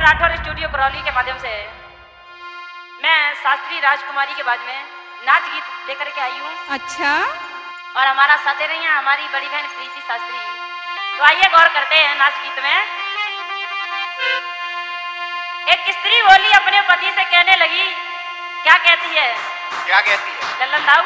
Rathore studio Karauli के माध्यम से। मैं शास्त्री राजकुमारी के बाद में नाच गीत लेकर के आई हूँ। अच्छा। और हमारा साथ रही है हमारी बड़ी बहन प्रीति शास्त्री। तो आइए गौर करते हैं नाच गीत में। एक स्त्री बोली अपने पति से कहने लगी क्या कहती है? क्या कहती है? लल्लन दाऊ